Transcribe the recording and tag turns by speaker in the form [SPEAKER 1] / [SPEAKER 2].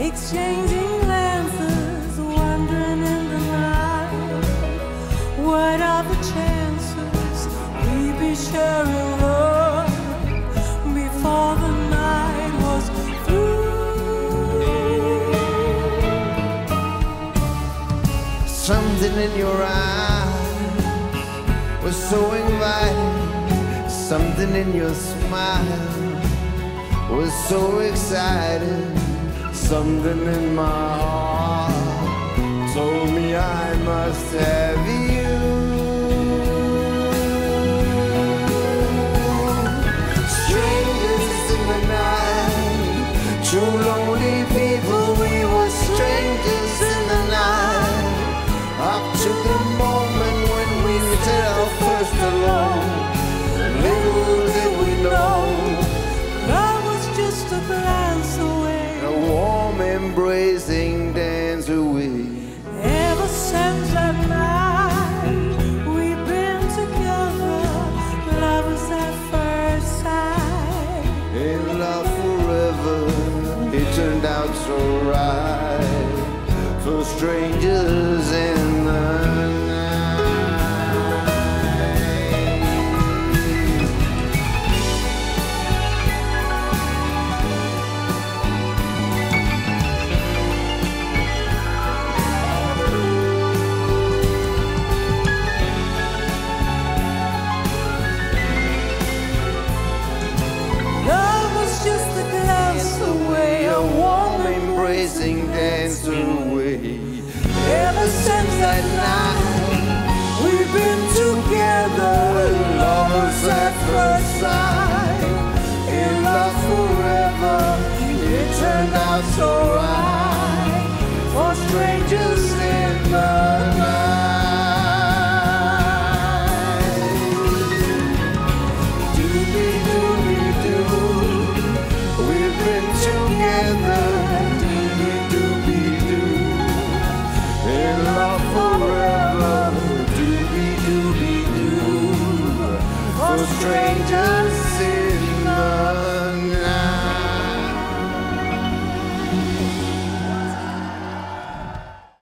[SPEAKER 1] exchanging glances, wandering in the night. What are the chances we be sharing love before the night was through?
[SPEAKER 2] Something in your eyes was so inviting. Something in your smile was so exciting. Something in my heart told me I must have you. Strangers in the night, two lonely embracing dance away.
[SPEAKER 1] Ever since that night, we've been together, love lovers at first sight.
[SPEAKER 2] In love forever, it turned out so right for strangers in embracing dance away.
[SPEAKER 1] Ever since that night, we've been together, lovers at first sight.
[SPEAKER 2] In love forever, it turned out so for strangers in the